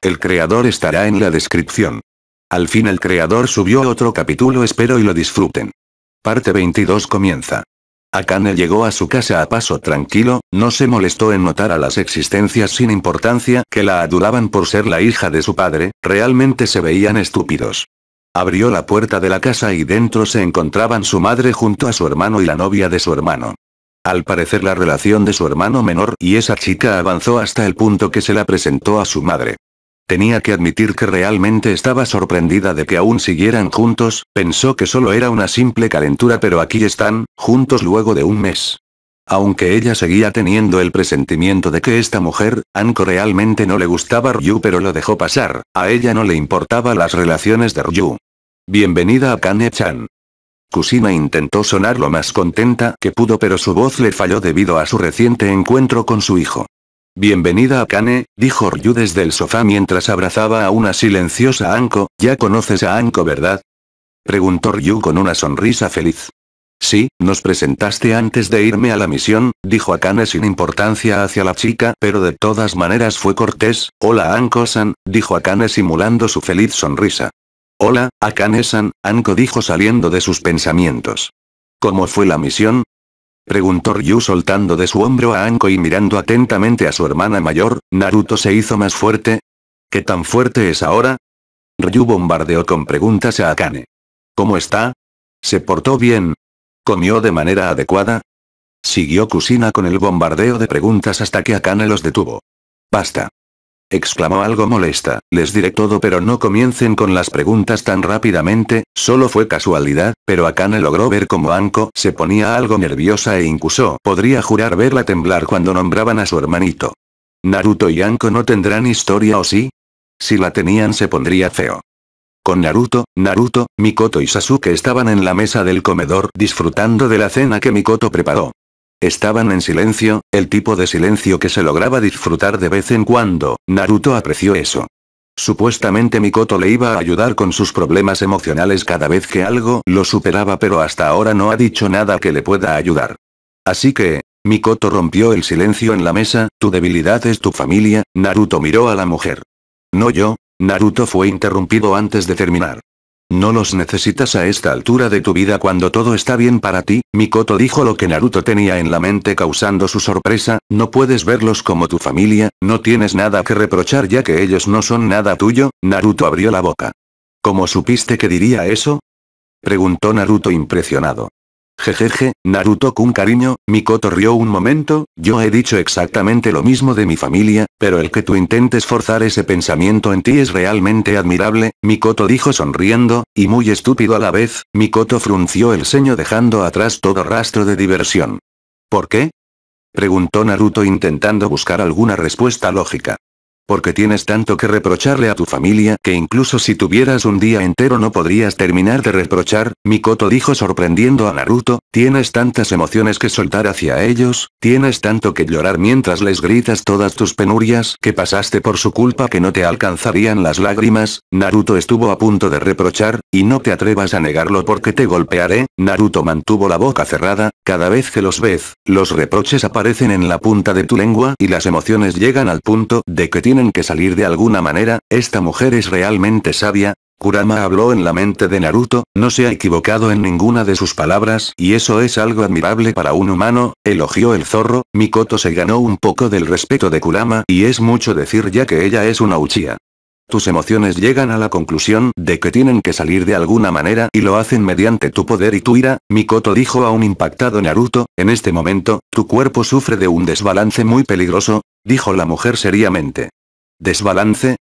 El creador estará en la descripción. Al fin el creador subió otro capítulo espero y lo disfruten. Parte 22 comienza. Akane llegó a su casa a paso tranquilo, no se molestó en notar a las existencias sin importancia que la adoraban por ser la hija de su padre, realmente se veían estúpidos. Abrió la puerta de la casa y dentro se encontraban su madre junto a su hermano y la novia de su hermano. Al parecer la relación de su hermano menor y esa chica avanzó hasta el punto que se la presentó a su madre. Tenía que admitir que realmente estaba sorprendida de que aún siguieran juntos, pensó que solo era una simple calentura pero aquí están, juntos luego de un mes. Aunque ella seguía teniendo el presentimiento de que esta mujer, Anko realmente no le gustaba Ryu pero lo dejó pasar, a ella no le importaba las relaciones de Ryu. Bienvenida a Kane-chan. Kusina intentó sonar lo más contenta que pudo pero su voz le falló debido a su reciente encuentro con su hijo. Bienvenida a Kane, dijo Ryu desde el sofá mientras abrazaba a una silenciosa Anko, ¿ya conoces a Anko verdad? Preguntó Ryu con una sonrisa feliz. Sí, nos presentaste antes de irme a la misión, dijo Akane sin importancia hacia la chica, pero de todas maneras fue cortés. Hola Anko-san, dijo Akane simulando su feliz sonrisa. Hola, Akane-san, Anko dijo saliendo de sus pensamientos. ¿Cómo fue la misión? Preguntó Ryu soltando de su hombro a Anko y mirando atentamente a su hermana mayor, Naruto se hizo más fuerte. ¿Qué tan fuerte es ahora? Ryu bombardeó con preguntas a Akane. ¿Cómo está? ¿Se portó bien? ¿Comió de manera adecuada? Siguió Kusina con el bombardeo de preguntas hasta que Akane los detuvo. Basta exclamó algo molesta, les diré todo pero no comiencen con las preguntas tan rápidamente, solo fue casualidad, pero Akane logró ver cómo Anko se ponía algo nerviosa e incluso podría jurar verla temblar cuando nombraban a su hermanito. ¿Naruto y Anko no tendrán historia o sí? Si la tenían se pondría feo. Con Naruto, Naruto, Mikoto y Sasuke estaban en la mesa del comedor disfrutando de la cena que Mikoto preparó. Estaban en silencio, el tipo de silencio que se lograba disfrutar de vez en cuando, Naruto apreció eso. Supuestamente Mikoto le iba a ayudar con sus problemas emocionales cada vez que algo lo superaba pero hasta ahora no ha dicho nada que le pueda ayudar. Así que, Mikoto rompió el silencio en la mesa, tu debilidad es tu familia, Naruto miró a la mujer. No yo, Naruto fue interrumpido antes de terminar. No los necesitas a esta altura de tu vida cuando todo está bien para ti, Mikoto dijo lo que Naruto tenía en la mente causando su sorpresa, no puedes verlos como tu familia, no tienes nada que reprochar ya que ellos no son nada tuyo, Naruto abrió la boca. ¿Cómo supiste que diría eso? Preguntó Naruto impresionado. Jejeje, Naruto-kun cariño, Mikoto rió un momento, yo he dicho exactamente lo mismo de mi familia, pero el que tú intentes forzar ese pensamiento en ti es realmente admirable, Mikoto dijo sonriendo, y muy estúpido a la vez, Mikoto frunció el ceño dejando atrás todo rastro de diversión. ¿Por qué? Preguntó Naruto intentando buscar alguna respuesta lógica. Porque tienes tanto que reprocharle a tu familia que incluso si tuvieras un día entero no podrías terminar de reprochar, Mikoto dijo sorprendiendo a Naruto, tienes tantas emociones que soltar hacia ellos, tienes tanto que llorar mientras les gritas todas tus penurias que pasaste por su culpa que no te alcanzarían las lágrimas, Naruto estuvo a punto de reprochar, y no te atrevas a negarlo porque te golpearé, Naruto mantuvo la boca cerrada, cada vez que los ves, los reproches aparecen en la punta de tu lengua y las emociones llegan al punto de que tienes tienen que salir de alguna manera, esta mujer es realmente sabia, Kurama habló en la mente de Naruto, no se ha equivocado en ninguna de sus palabras y eso es algo admirable para un humano, elogió el zorro, Mikoto se ganó un poco del respeto de Kurama y es mucho decir ya que ella es una Uchiha. Tus emociones llegan a la conclusión de que tienen que salir de alguna manera y lo hacen mediante tu poder y tu ira, Mikoto dijo a un impactado Naruto, en este momento, tu cuerpo sufre de un desbalance muy peligroso, dijo la mujer seriamente. ¿Desbalance?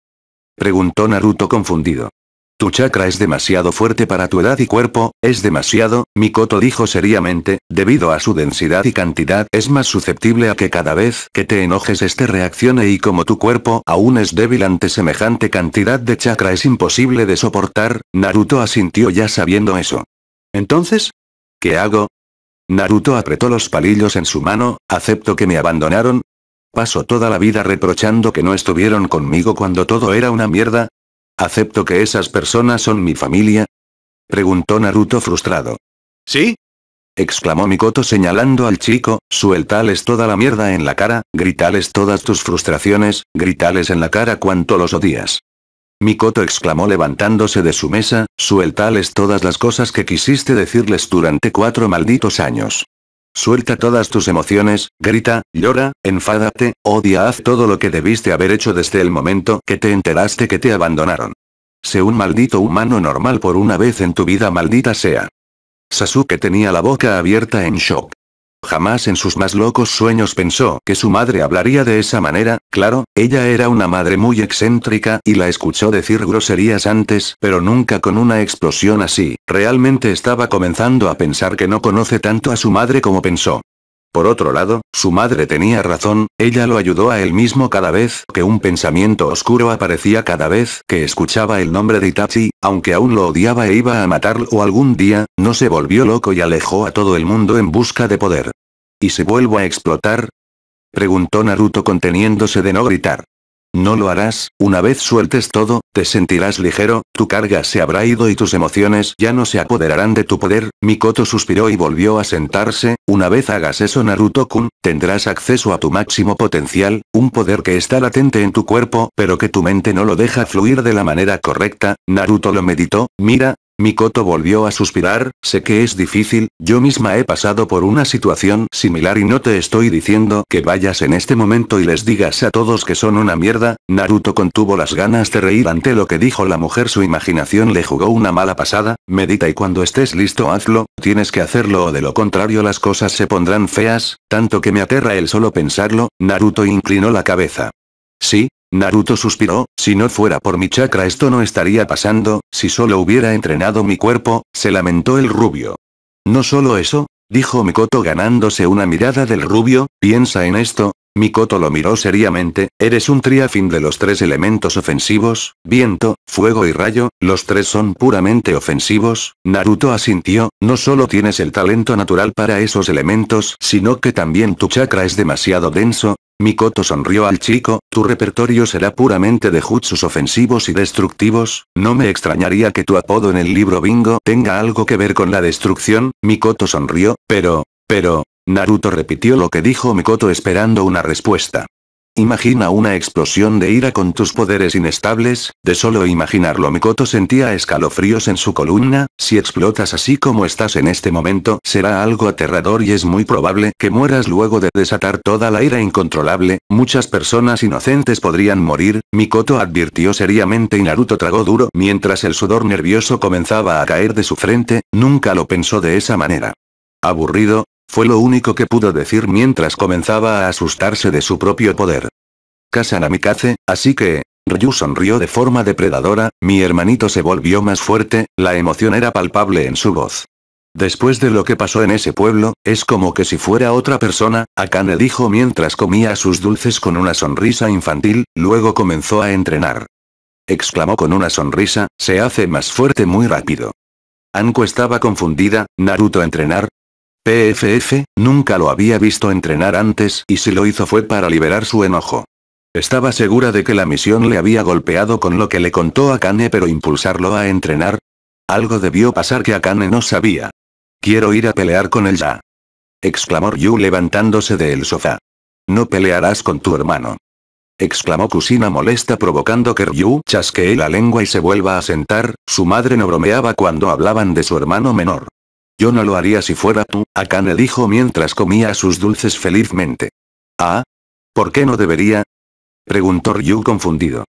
Preguntó Naruto confundido. Tu chakra es demasiado fuerte para tu edad y cuerpo, es demasiado, Mikoto dijo seriamente, debido a su densidad y cantidad es más susceptible a que cada vez que te enojes este reaccione y como tu cuerpo aún es débil ante semejante cantidad de chakra es imposible de soportar, Naruto asintió ya sabiendo eso. Entonces, ¿qué hago? Naruto apretó los palillos en su mano, acepto que me abandonaron, Paso toda la vida reprochando que no estuvieron conmigo cuando todo era una mierda. Acepto que esas personas son mi familia. Preguntó Naruto frustrado. ¿Sí? exclamó Mikoto señalando al chico, sueltales toda la mierda en la cara, gritales todas tus frustraciones, gritales en la cara cuanto los odias. Mikoto exclamó levantándose de su mesa, sueltales todas las cosas que quisiste decirles durante cuatro malditos años. Suelta todas tus emociones, grita, llora, enfádate, odia, haz todo lo que debiste haber hecho desde el momento que te enteraste que te abandonaron. Sé un maldito humano normal por una vez en tu vida maldita sea. Sasuke tenía la boca abierta en shock. Jamás en sus más locos sueños pensó que su madre hablaría de esa manera, claro, ella era una madre muy excéntrica y la escuchó decir groserías antes, pero nunca con una explosión así, realmente estaba comenzando a pensar que no conoce tanto a su madre como pensó. Por otro lado, su madre tenía razón, ella lo ayudó a él mismo cada vez que un pensamiento oscuro aparecía cada vez que escuchaba el nombre de Itachi, aunque aún lo odiaba e iba a matarlo algún día, no se volvió loco y alejó a todo el mundo en busca de poder. ¿Y se vuelvo a explotar? Preguntó Naruto conteniéndose de no gritar. No lo harás, una vez sueltes todo, te sentirás ligero, tu carga se habrá ido y tus emociones ya no se apoderarán de tu poder, Mikoto suspiró y volvió a sentarse, una vez hagas eso Naruto-kun, tendrás acceso a tu máximo potencial, un poder que está latente en tu cuerpo, pero que tu mente no lo deja fluir de la manera correcta, Naruto lo meditó, mira, Mikoto volvió a suspirar, sé que es difícil, yo misma he pasado por una situación similar y no te estoy diciendo que vayas en este momento y les digas a todos que son una mierda, Naruto contuvo las ganas de reír ante lo que dijo la mujer su imaginación le jugó una mala pasada, medita y cuando estés listo hazlo, tienes que hacerlo o de lo contrario las cosas se pondrán feas, tanto que me aterra el solo pensarlo, Naruto inclinó la cabeza. Sí, Naruto suspiró, si no fuera por mi chakra esto no estaría pasando, si solo hubiera entrenado mi cuerpo, se lamentó el rubio. No solo eso, dijo Mikoto ganándose una mirada del rubio, piensa en esto, Mikoto lo miró seriamente, eres un triafín de los tres elementos ofensivos, viento, fuego y rayo, los tres son puramente ofensivos, Naruto asintió, no solo tienes el talento natural para esos elementos, sino que también tu chakra es demasiado denso, Mikoto sonrió al chico, tu repertorio será puramente de jutsus ofensivos y destructivos, no me extrañaría que tu apodo en el libro bingo tenga algo que ver con la destrucción, Mikoto sonrió, pero, pero, Naruto repitió lo que dijo Mikoto esperando una respuesta. Imagina una explosión de ira con tus poderes inestables, de solo imaginarlo Mikoto sentía escalofríos en su columna, si explotas así como estás en este momento será algo aterrador y es muy probable que mueras luego de desatar toda la ira incontrolable, muchas personas inocentes podrían morir, Mikoto advirtió seriamente y Naruto tragó duro mientras el sudor nervioso comenzaba a caer de su frente, nunca lo pensó de esa manera. Aburrido, fue lo único que pudo decir mientras comenzaba a asustarse de su propio poder. Kasanamikaze, así que, Ryu sonrió de forma depredadora, mi hermanito se volvió más fuerte, la emoción era palpable en su voz. Después de lo que pasó en ese pueblo, es como que si fuera otra persona, Akane dijo mientras comía sus dulces con una sonrisa infantil, luego comenzó a entrenar. Exclamó con una sonrisa, se hace más fuerte muy rápido. Anko estaba confundida, Naruto entrenar, PFF, nunca lo había visto entrenar antes y si lo hizo fue para liberar su enojo. Estaba segura de que la misión le había golpeado con lo que le contó a Kane pero impulsarlo a entrenar. Algo debió pasar que Akane no sabía. Quiero ir a pelear con él ya. Exclamó Ryu levantándose del sofá. No pelearás con tu hermano. Exclamó Kusina molesta provocando que Ryu chasquee la lengua y se vuelva a sentar, su madre no bromeaba cuando hablaban de su hermano menor. Yo no lo haría si fuera tú, Akane dijo mientras comía sus dulces felizmente. ¿Ah? ¿Por qué no debería? Preguntó Ryu confundido.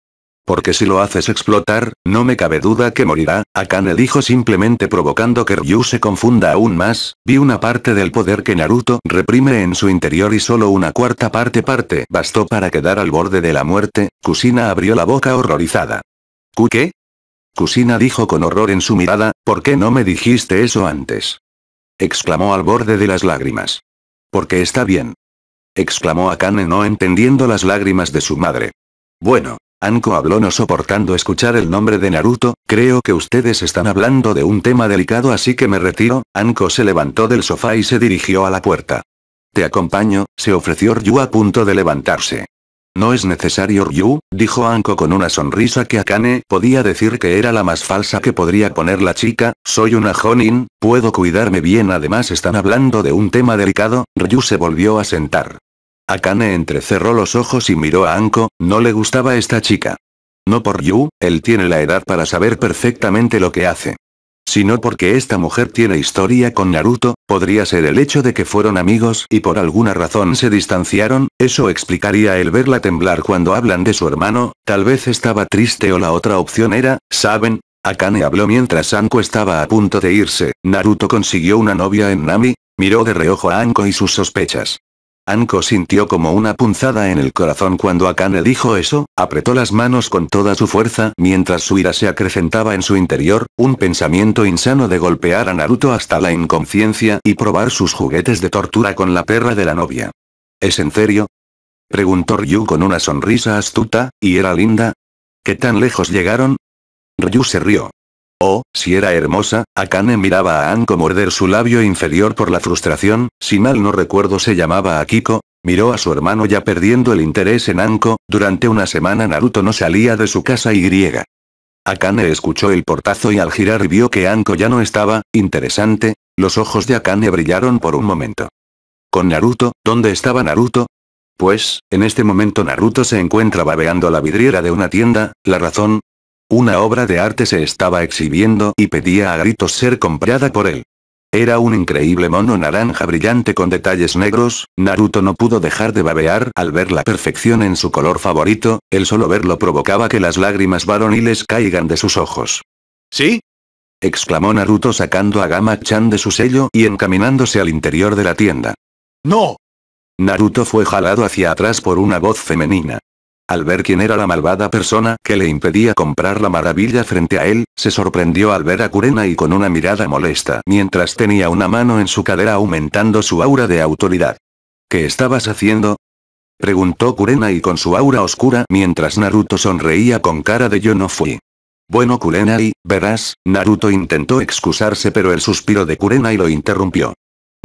Porque si lo haces explotar, no me cabe duda que morirá, Akane dijo simplemente provocando que Ryu se confunda aún más, vi una parte del poder que Naruto reprime en su interior y solo una cuarta parte parte bastó para quedar al borde de la muerte, Kusina abrió la boca horrorizada. ¿Ku qué? Kusina dijo con horror en su mirada, ¿por qué no me dijiste eso antes? exclamó al borde de las lágrimas. Porque está bien. exclamó Akane no entendiendo las lágrimas de su madre. Bueno, Anko habló no soportando escuchar el nombre de Naruto, creo que ustedes están hablando de un tema delicado así que me retiro, Anko se levantó del sofá y se dirigió a la puerta. Te acompaño, se ofreció Ryu a punto de levantarse. No es necesario Ryu, dijo Anko con una sonrisa que Akane podía decir que era la más falsa que podría poner la chica, soy una Honin, puedo cuidarme bien además están hablando de un tema delicado, Ryu se volvió a sentar. Akane entrecerró los ojos y miró a Anko, no le gustaba esta chica. No por Ryu, él tiene la edad para saber perfectamente lo que hace sino porque esta mujer tiene historia con Naruto, podría ser el hecho de que fueron amigos y por alguna razón se distanciaron, eso explicaría el verla temblar cuando hablan de su hermano, tal vez estaba triste o la otra opción era, ¿saben? Akane habló mientras Anko estaba a punto de irse, Naruto consiguió una novia en Nami, miró de reojo a Anko y sus sospechas. Anko sintió como una punzada en el corazón cuando Akane dijo eso, apretó las manos con toda su fuerza mientras su ira se acrecentaba en su interior, un pensamiento insano de golpear a Naruto hasta la inconsciencia y probar sus juguetes de tortura con la perra de la novia. ¿Es en serio? Preguntó Ryu con una sonrisa astuta, ¿y era linda? ¿Qué tan lejos llegaron? Ryu se rió. Oh, si era hermosa, Akane miraba a Anko morder su labio inferior por la frustración, si mal no recuerdo se llamaba Akiko, miró a su hermano ya perdiendo el interés en Anko, durante una semana Naruto no salía de su casa y griega. Akane escuchó el portazo y al girar vio que Anko ya no estaba, interesante, los ojos de Akane brillaron por un momento. ¿Con Naruto? ¿Dónde estaba Naruto? Pues, en este momento Naruto se encuentra babeando la vidriera de una tienda, la razón, una obra de arte se estaba exhibiendo y pedía a gritos ser comprada por él. Era un increíble mono naranja brillante con detalles negros, Naruto no pudo dejar de babear al ver la perfección en su color favorito, el solo verlo provocaba que las lágrimas varoniles caigan de sus ojos. ¿Sí? exclamó Naruto sacando a Gama-chan de su sello y encaminándose al interior de la tienda. ¡No! Naruto fue jalado hacia atrás por una voz femenina. Al ver quién era la malvada persona que le impedía comprar la maravilla frente a él, se sorprendió al ver a Kurena con una mirada molesta mientras tenía una mano en su cadera aumentando su aura de autoridad. ¿Qué estabas haciendo? Preguntó Kurenai con su aura oscura mientras Naruto sonreía con cara de yo no fui. Bueno Kurenai, verás, Naruto intentó excusarse pero el suspiro de Kurenai lo interrumpió.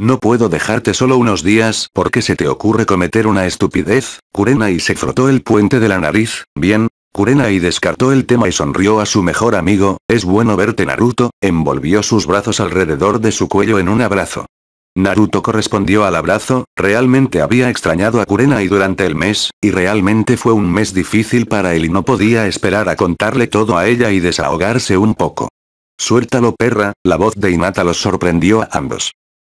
No puedo dejarte solo unos días, ¿por qué se te ocurre cometer una estupidez? Kurenai se frotó el puente de la nariz, bien, Kurenai descartó el tema y sonrió a su mejor amigo, es bueno verte Naruto, envolvió sus brazos alrededor de su cuello en un abrazo. Naruto correspondió al abrazo, realmente había extrañado a Kurenai durante el mes, y realmente fue un mes difícil para él y no podía esperar a contarle todo a ella y desahogarse un poco. Suéltalo perra, la voz de Inata los sorprendió a ambos.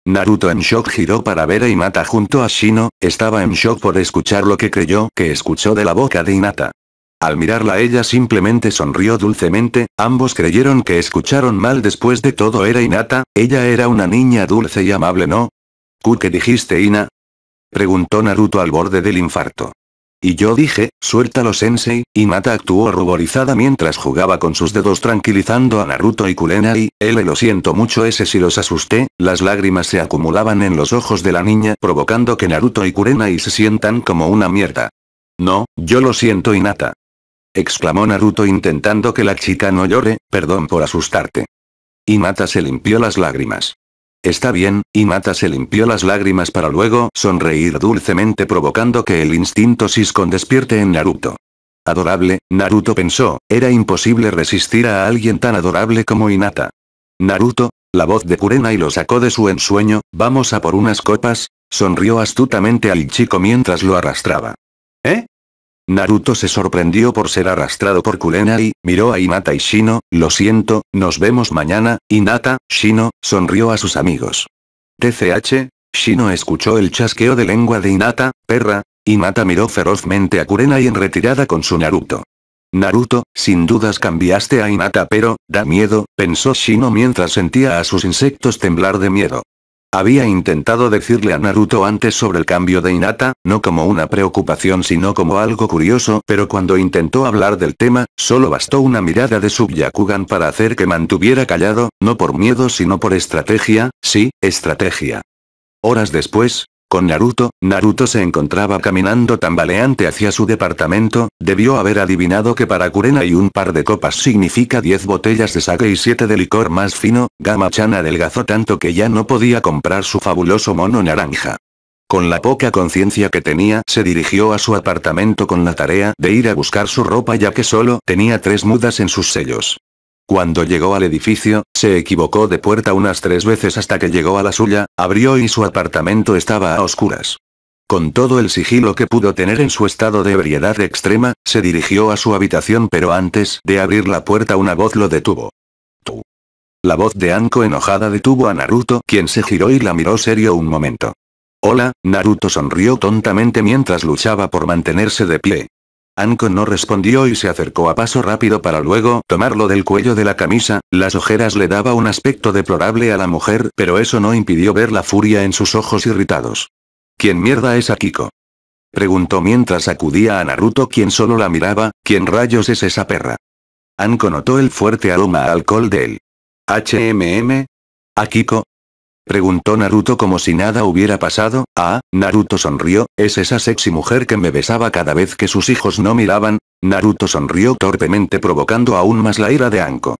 Naruto en shock giró para ver a Inata junto a Shino, estaba en shock por escuchar lo que creyó que escuchó de la boca de Inata. Al mirarla ella simplemente sonrió dulcemente, ambos creyeron que escucharon mal después de todo era Inata, ella era una niña dulce y amable ¿no? ¿Qué dijiste Ina? Preguntó Naruto al borde del infarto. Y yo dije, suéltalo sensei, y Mata actuó ruborizada mientras jugaba con sus dedos tranquilizando a Naruto y Kurenai, él lo siento mucho ese si los asusté, las lágrimas se acumulaban en los ojos de la niña provocando que Naruto y Kurenai se sientan como una mierda. No, yo lo siento Inata. Exclamó Naruto intentando que la chica no llore, perdón por asustarte. Inata se limpió las lágrimas. Está bien, y se limpió las lágrimas para luego sonreír dulcemente provocando que el instinto Siskon despierte en Naruto. Adorable, Naruto pensó, era imposible resistir a alguien tan adorable como Inata. Naruto, la voz de Kurenai lo sacó de su ensueño, vamos a por unas copas, sonrió astutamente al chico mientras lo arrastraba. ¿Eh? Naruto se sorprendió por ser arrastrado por Kurenai, miró a Inata y Shino, lo siento, nos vemos mañana, Inata, Shino, sonrió a sus amigos. TCH, Shino escuchó el chasqueo de lengua de Inata, perra, Inata miró ferozmente a Kurenai en retirada con su Naruto. Naruto, sin dudas cambiaste a Inata pero, da miedo, pensó Shino mientras sentía a sus insectos temblar de miedo. Había intentado decirle a Naruto antes sobre el cambio de Hinata, no como una preocupación sino como algo curioso, pero cuando intentó hablar del tema, solo bastó una mirada de Subyakugan para hacer que mantuviera callado, no por miedo sino por estrategia, sí, estrategia. Horas después, con Naruto, Naruto se encontraba caminando tambaleante hacia su departamento, debió haber adivinado que para Kurena y un par de copas significa 10 botellas de sake y 7 de licor más fino, Gama-chan adelgazó tanto que ya no podía comprar su fabuloso mono naranja. Con la poca conciencia que tenía, se dirigió a su apartamento con la tarea de ir a buscar su ropa ya que solo tenía tres mudas en sus sellos. Cuando llegó al edificio, se equivocó de puerta unas tres veces hasta que llegó a la suya, abrió y su apartamento estaba a oscuras. Con todo el sigilo que pudo tener en su estado de ebriedad extrema, se dirigió a su habitación pero antes de abrir la puerta una voz lo detuvo. Tú. La voz de Anko enojada detuvo a Naruto, quien se giró y la miró serio un momento. Hola, Naruto sonrió tontamente mientras luchaba por mantenerse de pie. Anko no respondió y se acercó a paso rápido para luego tomarlo del cuello de la camisa, las ojeras le daba un aspecto deplorable a la mujer pero eso no impidió ver la furia en sus ojos irritados. ¿Quién mierda es Akiko? Preguntó mientras acudía a Naruto quien solo la miraba, ¿quién rayos es esa perra? Anko notó el fuerte aroma a alcohol de él. HMM? ¿Akiko? Preguntó Naruto como si nada hubiera pasado. Ah, Naruto sonrió, ¿es esa sexy mujer que me besaba cada vez que sus hijos no miraban? Naruto sonrió torpemente provocando aún más la ira de Anko.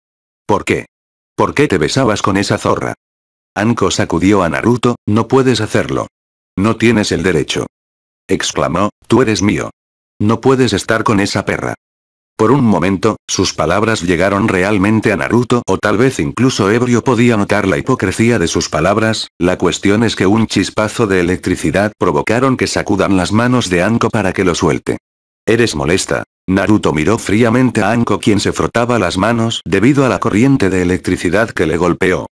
¿Por qué? ¿Por qué te besabas con esa zorra? Anko sacudió a Naruto, no puedes hacerlo. No tienes el derecho. Exclamó, tú eres mío. No puedes estar con esa perra. Por un momento, sus palabras llegaron realmente a Naruto o tal vez incluso Ebrio podía notar la hipocresía de sus palabras, la cuestión es que un chispazo de electricidad provocaron que sacudan las manos de Anko para que lo suelte. Eres molesta. Naruto miró fríamente a Anko quien se frotaba las manos debido a la corriente de electricidad que le golpeó.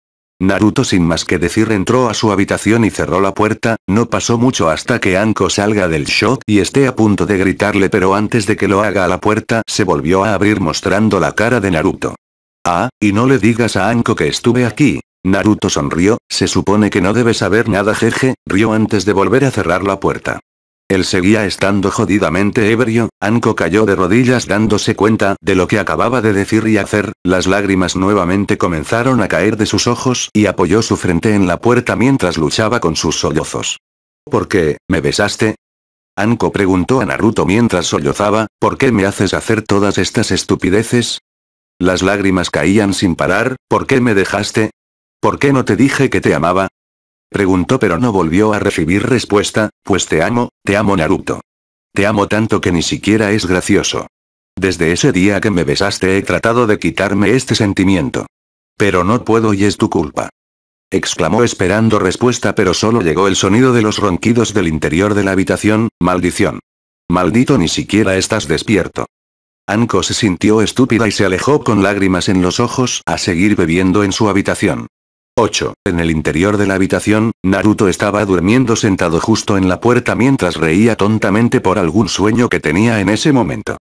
Naruto sin más que decir entró a su habitación y cerró la puerta, no pasó mucho hasta que Anko salga del shock y esté a punto de gritarle pero antes de que lo haga a la puerta se volvió a abrir mostrando la cara de Naruto. Ah, y no le digas a Anko que estuve aquí. Naruto sonrió, se supone que no debe saber nada jeje, rió antes de volver a cerrar la puerta. Él seguía estando jodidamente ebrio, Anko cayó de rodillas dándose cuenta de lo que acababa de decir y hacer, las lágrimas nuevamente comenzaron a caer de sus ojos y apoyó su frente en la puerta mientras luchaba con sus sollozos. ¿Por qué, me besaste? Anko preguntó a Naruto mientras sollozaba, ¿por qué me haces hacer todas estas estupideces? Las lágrimas caían sin parar, ¿por qué me dejaste? ¿Por qué no te dije que te amaba? Preguntó pero no volvió a recibir respuesta, pues te amo, te amo Naruto. Te amo tanto que ni siquiera es gracioso. Desde ese día que me besaste he tratado de quitarme este sentimiento. Pero no puedo y es tu culpa. Exclamó esperando respuesta pero solo llegó el sonido de los ronquidos del interior de la habitación, maldición. Maldito ni siquiera estás despierto. Anko se sintió estúpida y se alejó con lágrimas en los ojos a seguir bebiendo en su habitación. 8. En el interior de la habitación, Naruto estaba durmiendo sentado justo en la puerta mientras reía tontamente por algún sueño que tenía en ese momento.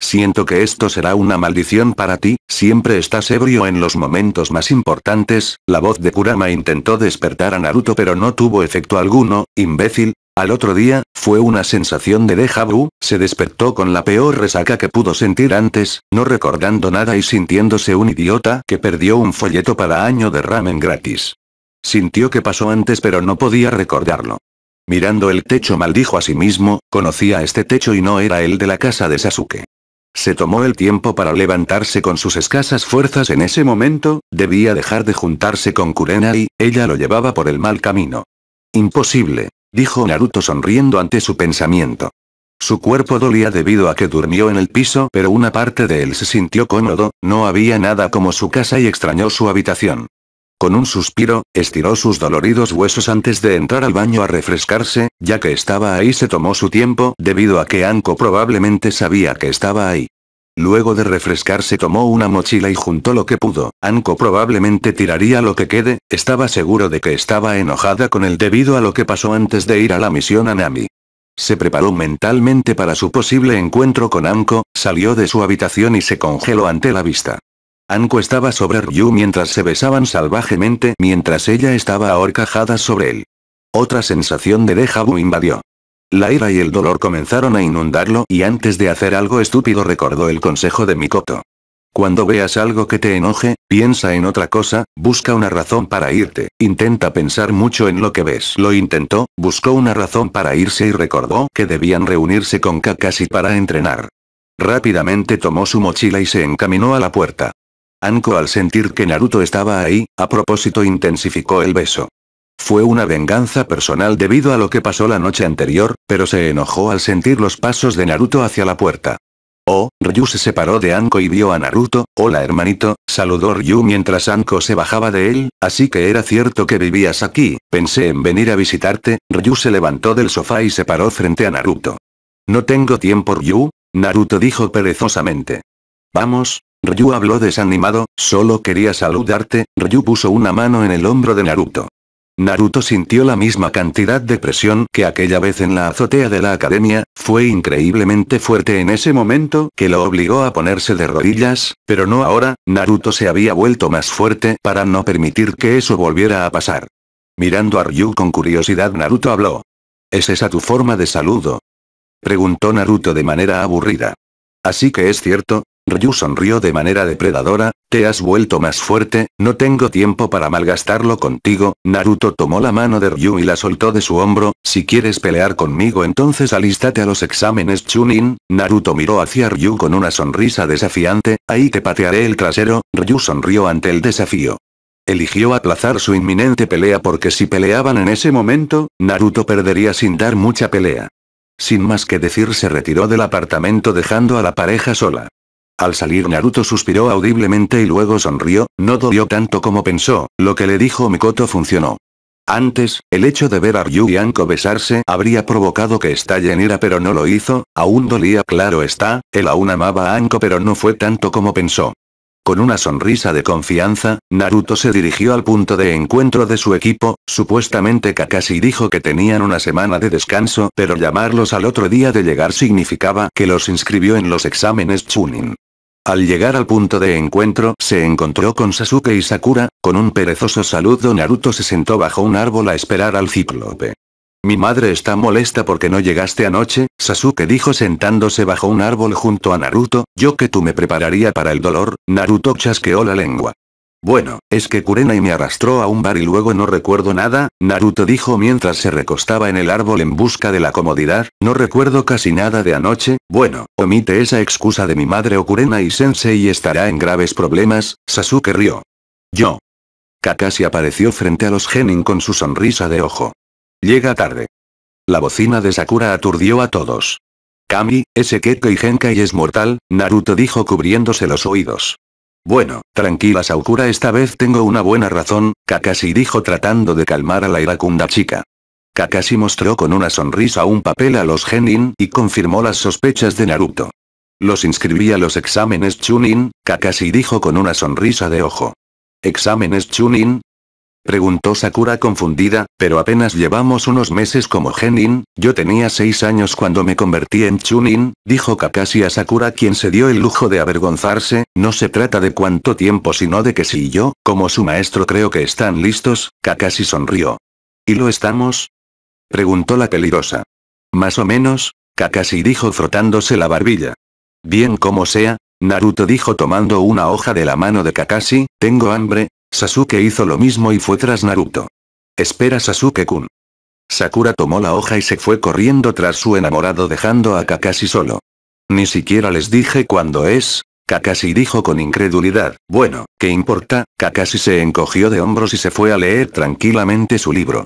Siento que esto será una maldición para ti, siempre estás ebrio en los momentos más importantes, la voz de Kurama intentó despertar a Naruto pero no tuvo efecto alguno, imbécil, al otro día, fue una sensación de déjà vu, se despertó con la peor resaca que pudo sentir antes, no recordando nada y sintiéndose un idiota que perdió un folleto para año de ramen gratis. Sintió que pasó antes pero no podía recordarlo. Mirando el techo maldijo a sí mismo, conocía este techo y no era el de la casa de Sasuke. Se tomó el tiempo para levantarse con sus escasas fuerzas en ese momento, debía dejar de juntarse con Kurenai, ella lo llevaba por el mal camino. Imposible dijo Naruto sonriendo ante su pensamiento. Su cuerpo dolía debido a que durmió en el piso pero una parte de él se sintió cómodo, no había nada como su casa y extrañó su habitación. Con un suspiro, estiró sus doloridos huesos antes de entrar al baño a refrescarse, ya que estaba ahí se tomó su tiempo debido a que Anko probablemente sabía que estaba ahí. Luego de refrescarse tomó una mochila y juntó lo que pudo. Anko probablemente tiraría lo que quede, estaba seguro de que estaba enojada con él debido a lo que pasó antes de ir a la misión a Nami. Se preparó mentalmente para su posible encuentro con Anko, salió de su habitación y se congeló ante la vista. Anko estaba sobre Ryu mientras se besaban salvajemente mientras ella estaba ahorcajada sobre él. Otra sensación de déjà vu invadió. La ira y el dolor comenzaron a inundarlo y antes de hacer algo estúpido recordó el consejo de Mikoto. Cuando veas algo que te enoje, piensa en otra cosa, busca una razón para irte, intenta pensar mucho en lo que ves. Lo intentó, buscó una razón para irse y recordó que debían reunirse con Kakashi para entrenar. Rápidamente tomó su mochila y se encaminó a la puerta. Anko al sentir que Naruto estaba ahí, a propósito intensificó el beso. Fue una venganza personal debido a lo que pasó la noche anterior, pero se enojó al sentir los pasos de Naruto hacia la puerta. Oh, Ryu se separó de Anko y vio a Naruto, hola hermanito, saludó Ryu mientras Anko se bajaba de él, así que era cierto que vivías aquí, pensé en venir a visitarte, Ryu se levantó del sofá y se paró frente a Naruto. No tengo tiempo Ryu, Naruto dijo perezosamente. Vamos, Ryu habló desanimado, solo quería saludarte, Ryu puso una mano en el hombro de Naruto. Naruto sintió la misma cantidad de presión que aquella vez en la azotea de la academia, fue increíblemente fuerte en ese momento que lo obligó a ponerse de rodillas, pero no ahora, Naruto se había vuelto más fuerte para no permitir que eso volviera a pasar. Mirando a Ryu con curiosidad Naruto habló. ¿Es esa tu forma de saludo? Preguntó Naruto de manera aburrida. Así que es cierto, Ryu sonrió de manera depredadora, te has vuelto más fuerte, no tengo tiempo para malgastarlo contigo, Naruto tomó la mano de Ryu y la soltó de su hombro, si quieres pelear conmigo entonces alístate a los exámenes Chunin, Naruto miró hacia Ryu con una sonrisa desafiante, ahí te patearé el trasero, Ryu sonrió ante el desafío. Eligió aplazar su inminente pelea porque si peleaban en ese momento, Naruto perdería sin dar mucha pelea. Sin más que decir se retiró del apartamento dejando a la pareja sola. Al salir Naruto suspiró audiblemente y luego sonrió, no dolió tanto como pensó, lo que le dijo Mikoto funcionó. Antes, el hecho de ver a Ryu y Anko besarse habría provocado que estalle en ira pero no lo hizo, aún dolía claro está, él aún amaba a Anko pero no fue tanto como pensó. Con una sonrisa de confianza, Naruto se dirigió al punto de encuentro de su equipo, supuestamente Kakashi dijo que tenían una semana de descanso pero llamarlos al otro día de llegar significaba que los inscribió en los exámenes Chunin. Al llegar al punto de encuentro, se encontró con Sasuke y Sakura, con un perezoso saludo Naruto se sentó bajo un árbol a esperar al cíclope. Mi madre está molesta porque no llegaste anoche, Sasuke dijo sentándose bajo un árbol junto a Naruto, yo que tú me prepararía para el dolor, Naruto chasqueó la lengua. Bueno, es que Kurenai me arrastró a un bar y luego no recuerdo nada, Naruto dijo mientras se recostaba en el árbol en busca de la comodidad, no recuerdo casi nada de anoche, bueno, omite esa excusa de mi madre o Kurenai sensei estará en graves problemas, Sasuke rió. Yo. Kakashi apareció frente a los genin con su sonrisa de ojo. Llega tarde. La bocina de Sakura aturdió a todos. Kami, ese Keko y Genkai es mortal, Naruto dijo cubriéndose los oídos. Bueno, tranquila Sakura esta vez tengo una buena razón, Kakashi dijo tratando de calmar a la iracunda chica. Kakashi mostró con una sonrisa un papel a los genin y confirmó las sospechas de Naruto. Los inscribí a los exámenes Chunin, Kakashi dijo con una sonrisa de ojo. ¿Exámenes Chunin? Preguntó Sakura confundida, pero apenas llevamos unos meses como genin, yo tenía seis años cuando me convertí en chunin, dijo Kakashi a Sakura quien se dio el lujo de avergonzarse, no se trata de cuánto tiempo sino de que si yo, como su maestro creo que están listos, Kakashi sonrió. ¿Y lo estamos? Preguntó la peligrosa. Más o menos, Kakashi dijo frotándose la barbilla. Bien como sea, Naruto dijo tomando una hoja de la mano de Kakashi, tengo hambre, Sasuke hizo lo mismo y fue tras Naruto. Espera Sasuke-kun. Sakura tomó la hoja y se fue corriendo tras su enamorado dejando a Kakashi solo. Ni siquiera les dije cuándo es, Kakashi dijo con incredulidad, bueno, ¿qué importa? Kakashi se encogió de hombros y se fue a leer tranquilamente su libro.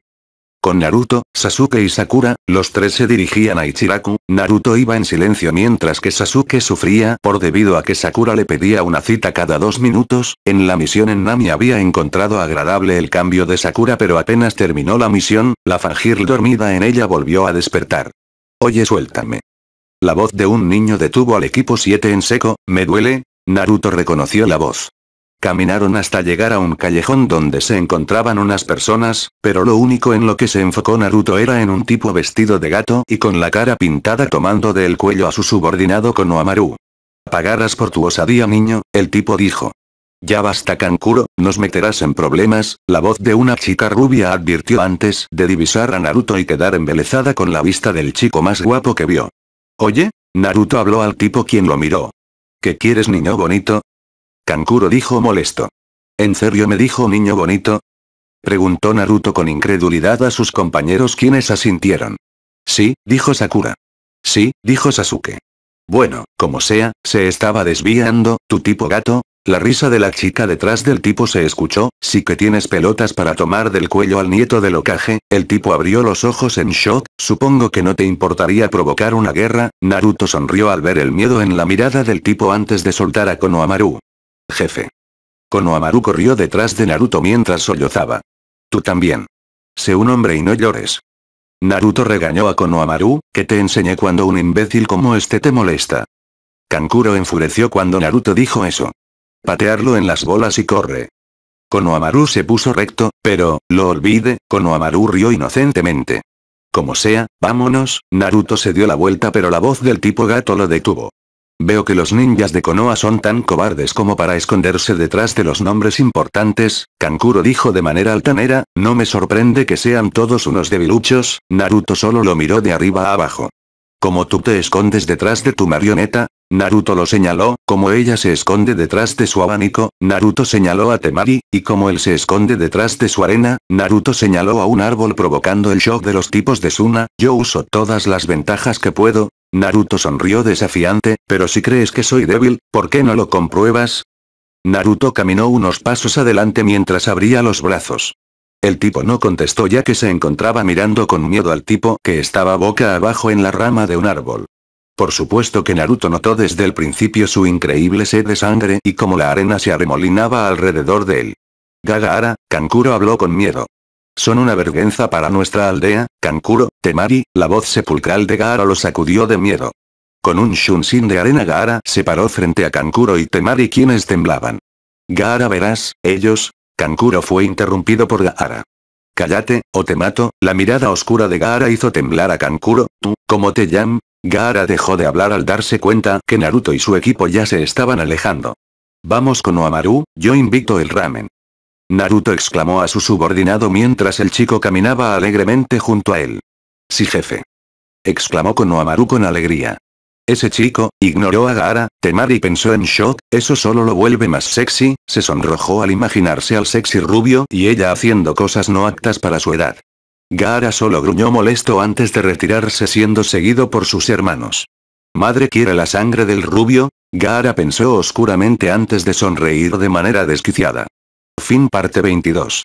Con Naruto, Sasuke y Sakura, los tres se dirigían a Ichiraku, Naruto iba en silencio mientras que Sasuke sufría por debido a que Sakura le pedía una cita cada dos minutos, en la misión en Nami había encontrado agradable el cambio de Sakura pero apenas terminó la misión, la Fangirl dormida en ella volvió a despertar. Oye suéltame. La voz de un niño detuvo al equipo 7 en seco, me duele, Naruto reconoció la voz. Caminaron hasta llegar a un callejón donde se encontraban unas personas, pero lo único en lo que se enfocó Naruto era en un tipo vestido de gato y con la cara pintada tomando del cuello a su subordinado Konohamaru. Pagarás por tu osadía niño, el tipo dijo. Ya basta Kankuro, nos meterás en problemas, la voz de una chica rubia advirtió antes de divisar a Naruto y quedar embelezada con la vista del chico más guapo que vio. Oye, Naruto habló al tipo quien lo miró. ¿Qué quieres niño bonito? Kankuro dijo molesto. ¿En serio me dijo niño bonito? Preguntó Naruto con incredulidad a sus compañeros quienes asintieron. Sí, dijo Sakura. Sí, dijo Sasuke. Bueno, como sea, se estaba desviando, tu tipo gato. La risa de la chica detrás del tipo se escuchó, sí que tienes pelotas para tomar del cuello al nieto del ocaje, el tipo abrió los ojos en shock, supongo que no te importaría provocar una guerra, Naruto sonrió al ver el miedo en la mirada del tipo antes de soltar a Konohamaru. Jefe. Konohamaru corrió detrás de Naruto mientras sollozaba. Tú también. Sé un hombre y no llores. Naruto regañó a Konohamaru, que te enseñé cuando un imbécil como este te molesta. Kankuro enfureció cuando Naruto dijo eso. Patearlo en las bolas y corre. Konohamaru se puso recto, pero, lo olvide, Konohamaru rió inocentemente. Como sea, vámonos, Naruto se dio la vuelta pero la voz del tipo gato lo detuvo. Veo que los ninjas de Konoha son tan cobardes como para esconderse detrás de los nombres importantes, Kankuro dijo de manera altanera, no me sorprende que sean todos unos debiluchos, Naruto solo lo miró de arriba a abajo. Como tú te escondes detrás de tu marioneta, Naruto lo señaló, como ella se esconde detrás de su abanico, Naruto señaló a Temari, y como él se esconde detrás de su arena, Naruto señaló a un árbol provocando el shock de los tipos de Suna, yo uso todas las ventajas que puedo, Naruto sonrió desafiante, pero si crees que soy débil, ¿por qué no lo compruebas? Naruto caminó unos pasos adelante mientras abría los brazos. El tipo no contestó ya que se encontraba mirando con miedo al tipo que estaba boca abajo en la rama de un árbol. Por supuesto que Naruto notó desde el principio su increíble sed de sangre y como la arena se arremolinaba alrededor de él. Gagaara, Kankuro habló con miedo. Son una vergüenza para nuestra aldea, Kankuro, Temari, la voz sepulcral de Gaara lo sacudió de miedo. Con un shunshin de arena Gaara se paró frente a Kankuro y Temari quienes temblaban. Gaara verás, ellos, Kankuro fue interrumpido por Gaara. Cállate, o te mato, la mirada oscura de Gaara hizo temblar a Kankuro, tú, ¿cómo te llamas? Gaara dejó de hablar al darse cuenta que Naruto y su equipo ya se estaban alejando. Vamos con Oamaru, yo invito el ramen. Naruto exclamó a su subordinado mientras el chico caminaba alegremente junto a él. Sí jefe. Exclamó Konohamaru con alegría. Ese chico, ignoró a Gaara, Temari pensó en shock, eso solo lo vuelve más sexy, se sonrojó al imaginarse al sexy rubio y ella haciendo cosas no aptas para su edad. Gaara solo gruñó molesto antes de retirarse siendo seguido por sus hermanos. ¿Madre quiere la sangre del rubio? Gaara pensó oscuramente antes de sonreír de manera desquiciada. Fin parte 22.